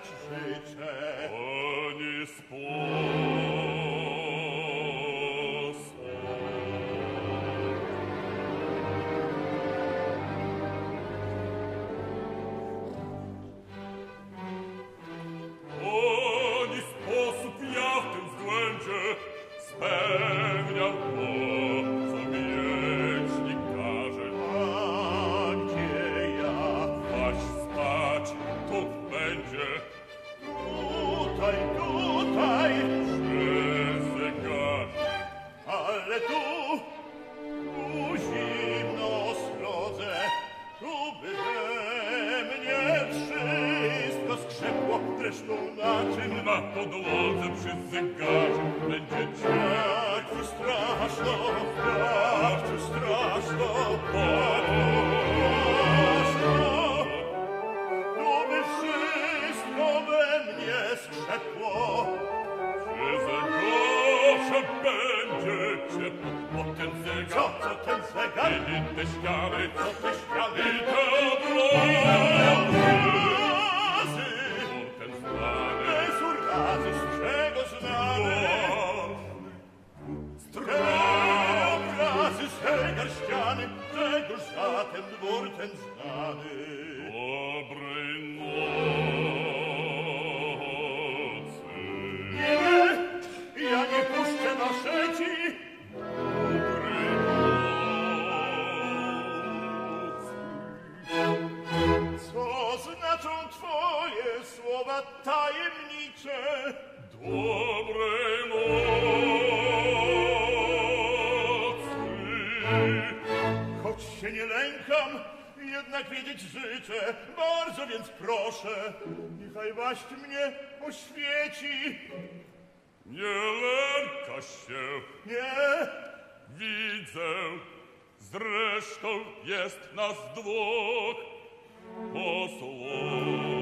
stać. подвал запшится гаж, Będzie ciekł straszna ofiara. twoje słowa tajemnicze. Dobrej nocy. Choć się nie lękam, jednak wiedzieć życzę, bardzo więc proszę, niechaj waść mnie oświeci. Nie lęka się. Nie. Widzę, zresztą jest nas dwóch. O